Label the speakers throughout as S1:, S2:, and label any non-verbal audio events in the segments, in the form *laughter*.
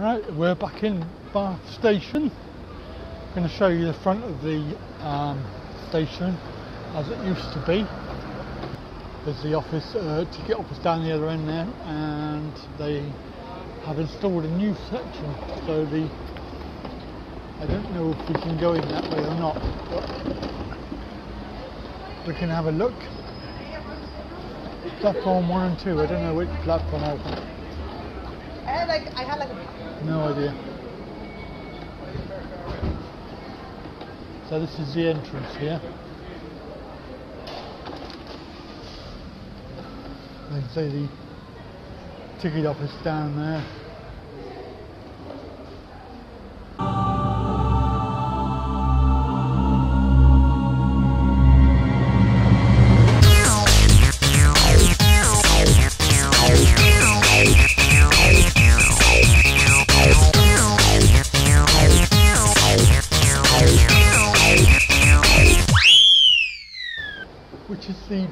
S1: Right, we're back in Bath Station. I'm going to show you the front of the um, station as it used to be. There's the office, uh, ticket office down the other end there, and they have installed a new section. So the I don't know if we can go in that way or not, but we can have a look. Platform one and two. I don't know which platform I was.
S2: I had like I had like
S1: No idea. So this is the entrance here. They say the ticket office down there.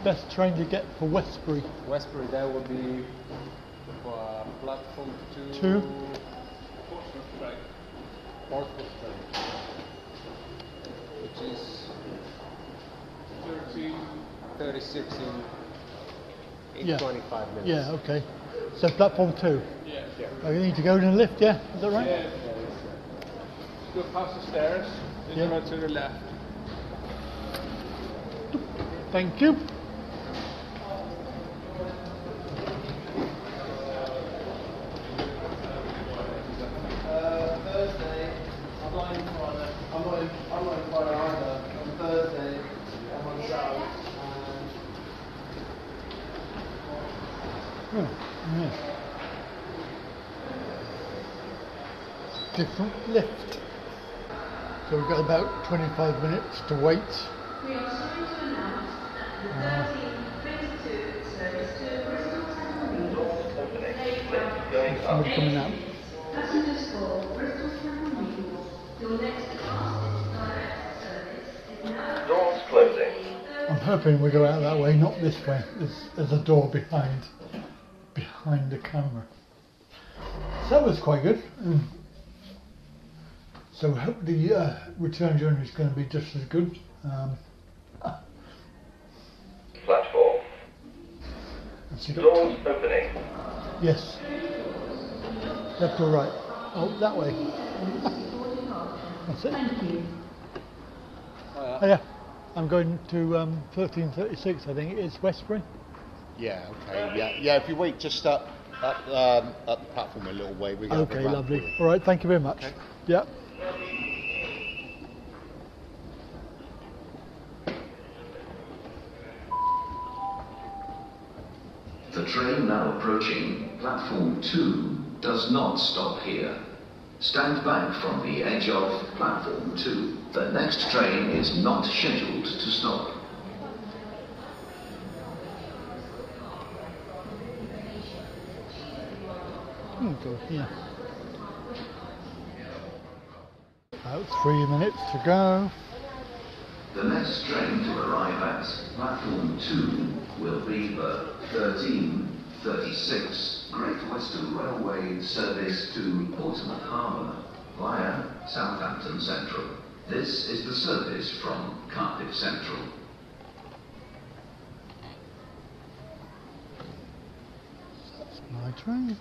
S1: Best train to get for Westbury?
S3: Westbury, that would be uh, platform two.
S1: Two.
S3: Portsmouth train. Which is 13. 36 in, in
S1: Yeah.
S3: 25 minutes.
S1: Yeah, okay. So platform two.
S3: Yeah.
S1: Oh, you need to go in a lift, yeah? Is that right?
S3: Go past the stairs, then
S1: Yeah.
S3: to the left.
S1: Thank you.
S4: Uh, Thursday, I'm not in Friday. I'm not in, I'm not in Friday either. On Thursday, I'm on Saturday. And
S1: Oh, yeah. Different lift. So we've got about 25 minutes to wait.
S5: We are sorry to announce that the ah. 1322 service to Bristol Temple Meads
S1: Somebody coming out.
S5: Passengers for Bristol Temple Meads, your next fastest direct service is now
S6: Doors closing.
S1: I'm hoping we go out that way, not this way. There's, there's a door behind, behind the camera. So that was quite good. Um, so I hope the uh, return journey is going to be just as good. Um,
S6: Platform.
S1: let's see, got-
S6: Doors opening.
S1: yes. Left or right? Oh, that way. That's it.
S5: Thank you.
S1: Oh, yeah. I'm going to um, 1336, I think it is, Westbury.
S7: Yeah, okay, yeah, yeah. If you wait just up, up, um, up the platform a little way, we can
S1: Okay,
S7: run
S1: lovely.
S7: for.
S1: All right, thank you very much.
S7: Okay.
S1: Yeah.
S8: The train now approaching platform 2 does not stop here. Stand back from the edge of platform 2. The next train is not scheduled to stop.
S1: About three minutes to go.
S8: The next train to arrive at platform 2 will be the 1336 Great Western Railway service to Portsmouth Harbour via Southampton Central. This is the service from Cardiff Central.
S1: That's my train.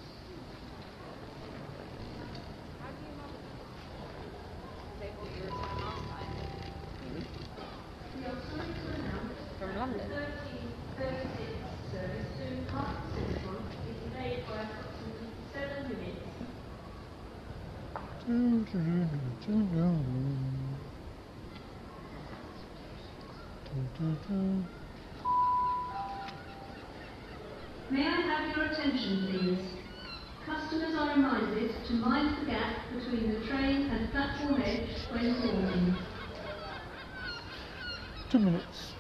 S5: May I have your attention, please? Customers are reminded to mind the gap between the train and platform edge when boarding.
S1: Two minutes.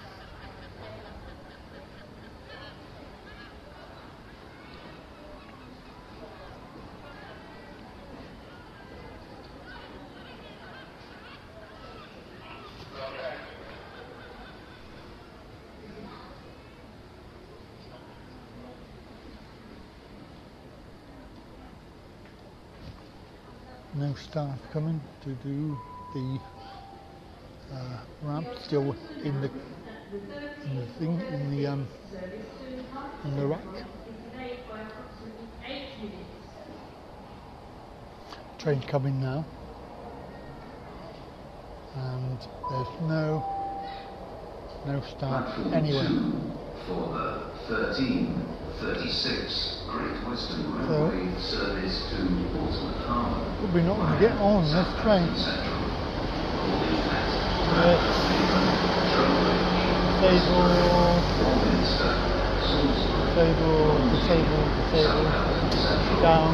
S1: No staff coming to do the uh, ramp. Still in the in the thing in the um in the rack. Train coming now. And there's no no staff anywhere.
S8: for the 1336 Great Western
S1: So-
S8: Railway service to Portsmouth Harbour.
S1: Not going to get on this train.
S8: Central. Holding at
S1: Yes.
S8: Trowbridge,
S1: Disabled,
S8: Warminster, Salisbury,
S1: disabled, disabled, disabled.
S8: Southampton Central,
S1: Down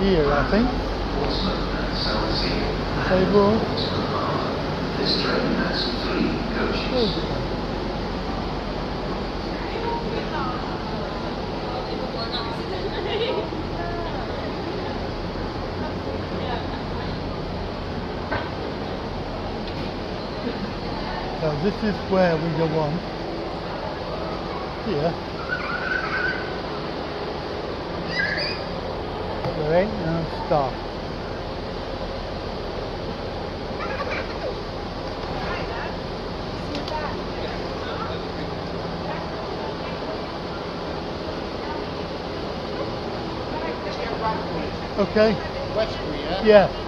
S1: here, I think.
S8: Portsmouth and Southsea, and
S1: Disabled.
S8: Portsmouth Harbour. This train has three coaches.
S1: This is where we go on. Here. But there ain't no stop. Okay.
S7: Westbury, yeah?
S1: Yeah.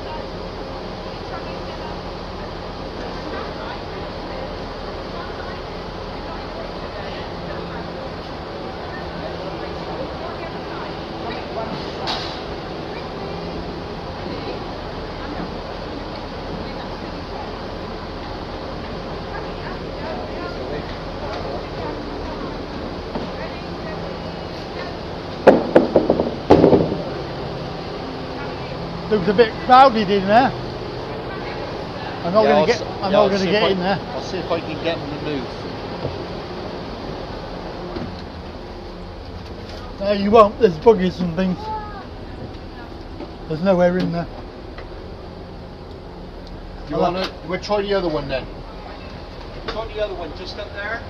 S1: Looks a bit crowded in there. I'm not
S7: Yeah,
S1: going to get. I'm
S7: yeah,
S1: not going to get
S7: I-
S1: in there.
S7: I'll see if I can get them to move.
S1: No, you won't. There's buggies and things. There's nowhere in there.
S7: Do you want to? We'll try the other one then. Try the other one, just up there.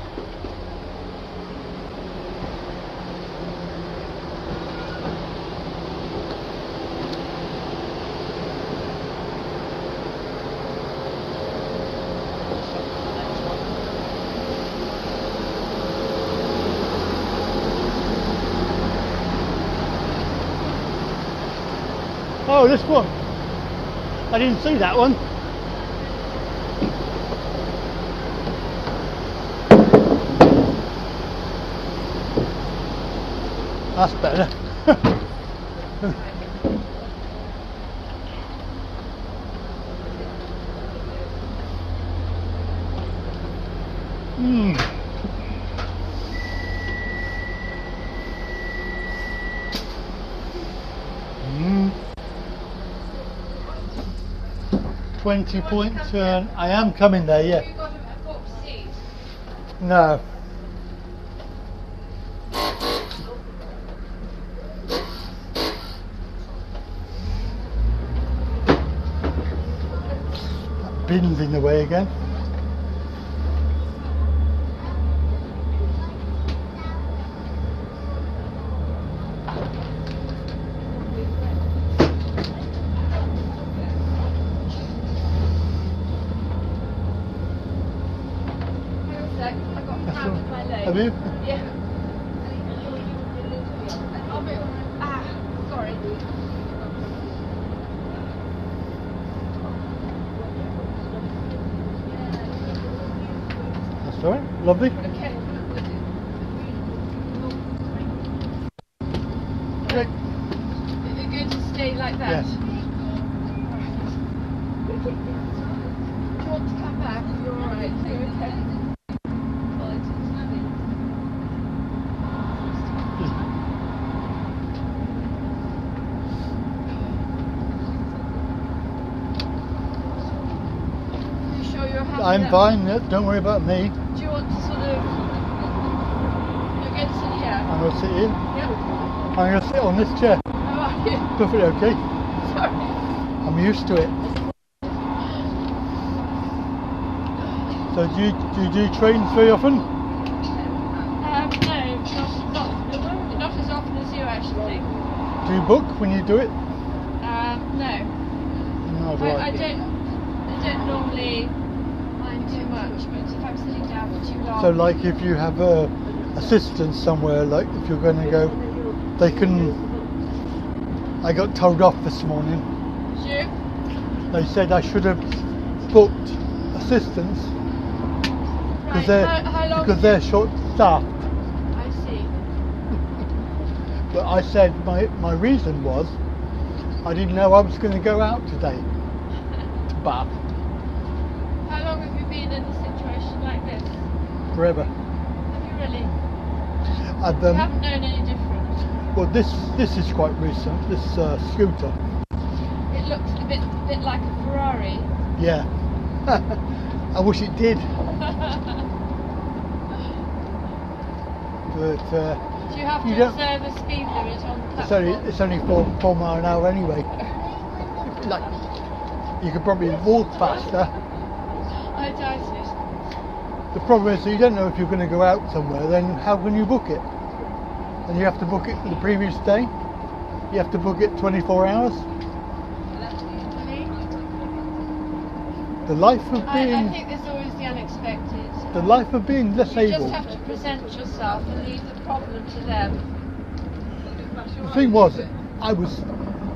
S1: Oh, this one. I didn't see that one. That's better. *laughs* 20 point turn. I am coming there, yeah. No. Bin's in the way again. All.
S2: in my leg.
S1: Have you?
S2: Yeah. Ah, sorry.
S1: That's alright. Lovely.
S2: Okay.
S1: Great.
S2: You're going to stay like that?
S1: Yes.
S2: Do you want to come back? You're alright. You're okay. You sure you're happy?
S1: I'm
S2: that-
S1: fine. yeah, Don't worry about me.
S2: Do you want to sort of? You're going to sit here.
S1: I'm going to sit here.
S2: Yeah.
S1: I'm going to sit on this chair.
S2: How are you?
S1: Perfectly okay.
S2: Sorry.
S1: I'm used to it. So do you, do you do trains very often?
S2: Um, no, not, not, not as often as you actually.
S1: Do you book when you do it?
S2: Um, No.
S1: No,
S2: I,
S1: I?
S2: I don't. I don't normally mind too much, but if I'm sitting down for too long.
S1: So, like, if you have a assistance somewhere, like if you're going to go, they can. I got told off this morning.
S2: You?
S1: They said I should have booked assistance because
S2: Right.
S1: they're
S2: How, how
S1: because they're short staffed.
S2: I see. *laughs*
S1: But I said my my reason was I didn't know I was going to go out today. *laughs* to
S2: How long have you been in a situation like this?
S1: Forever.
S2: Have you really?
S1: And,
S2: you
S1: um,
S2: haven't known any different.
S1: well, this this is quite recent. This uh, scooter.
S2: It looks a bit, bit like a Ferrari.
S1: Yeah. *laughs* I wish it did, *laughs* but uh,
S2: Do you have to
S1: You
S2: observe a speed limit on the
S1: it's only it's only four four mile an hour anyway. *laughs* Like you could probably walk faster.
S2: I doubt.
S1: The problem is you don't know if you're going to go out somewhere. Then how can you book it? And you have to book it the previous day. You have to book it 24 hours. The life of
S2: being. I,
S1: I
S2: think there's always the unexpected.
S1: the life of being
S2: You just have to present yourself and leave the problem to them.
S1: The thing was, I was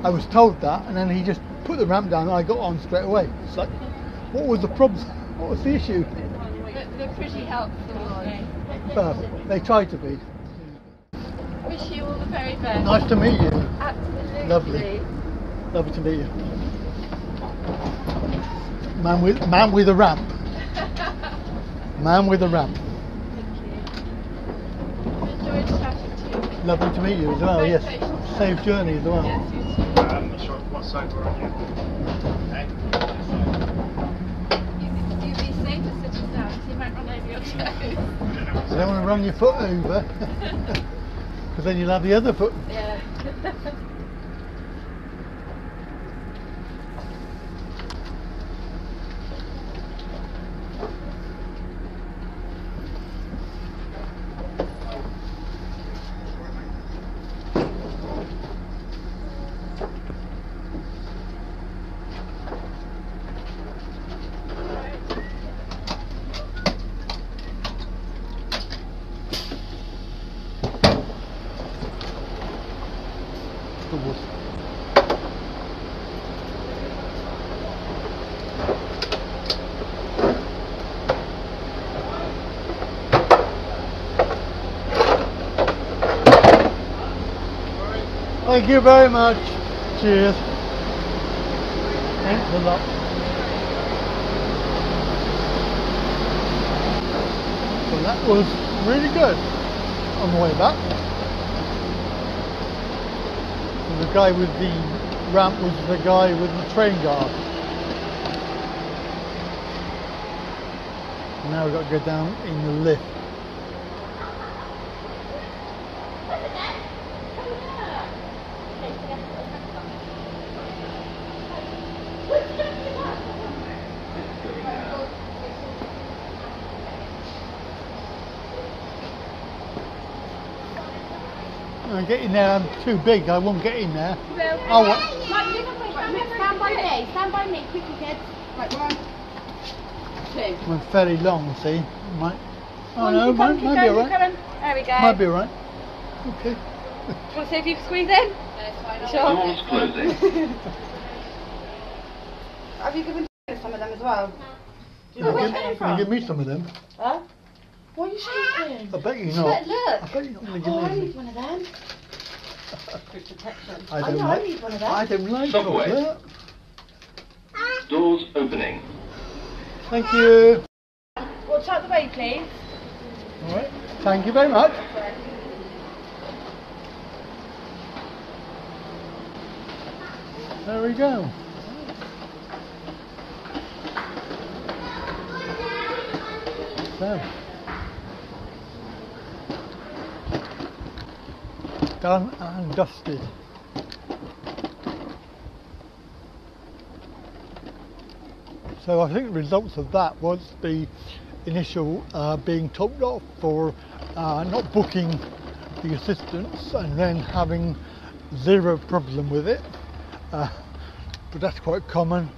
S1: I was told that, and then he just put the ramp down, and I got on straight away. It's like, what was the problem? What was the issue?
S2: But they're pretty helpful, aren't they?
S1: Well, they tried to be.
S2: Wish you all the very best.
S1: Nice to meet you.
S2: Absolutely.
S1: Lovely. Lovely to meet you. Man with man with a ramp. *laughs* Man with a ramp.
S2: Enjoyed chatting to you.
S1: Lovely to meet you as well. Yes. Safe journey as well.
S2: Yes, you too.
S9: I'm not sure what side we're on yet.
S2: You be, you be safer sitting down, so you might run over your toes.
S1: You don't want to run your foot over, *laughs* because then you'll have the other foot.
S2: yeah. *laughs*
S1: Good. Thank you very much. Cheers. Thanks a lot. Well, that was really good on the way back. And the guy with the ramp was the guy with the train guard. Now we've got to go down in the lift. I'm getting there, I'm too big, I won't get in there. Oh, what?
S10: Right, you can wait. Stand by me. Stand by me. Quickly, kids. Right, one, two.
S1: I'm fairly long, see. Might, oh
S10: Come on,
S1: no,
S10: keep
S1: might,
S10: going,
S1: be
S10: going, keep
S1: alright.
S10: going. There we go.
S1: Might be alright. Okay.
S10: Do you Want to see if you can squeeze in? Sure.
S8: Doors closing. *laughs*
S10: Have you given some of them as well?
S1: Can you, give, can you give me some of them?
S10: Huh? What are you shaking?
S1: I bet you're
S10: Look,
S1: not.
S10: look.
S1: I bet you're not going to give
S10: Oh, I
S1: me
S10: need one of them. *laughs* For protection.
S1: I
S10: I
S1: don't
S10: know,
S1: like.
S10: I need one of them.
S1: I don't like
S6: Subway.
S1: chocolate.
S6: Doors opening.
S1: Thank you.
S10: Watch out the way, please.
S1: Alright. Thank you very much. There we go. So. Done and dusted. So I think the results of that was the initial uh, being told off for uh, not booking the assistance and then having zero problem with it. Uh, but that's quite common.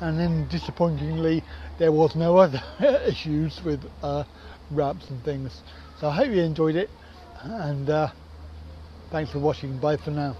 S1: And then disappointingly, there was no other *laughs* issues with uh, wraps and things. So I hope you enjoyed it, and uh, thanks for watching. Bye for now.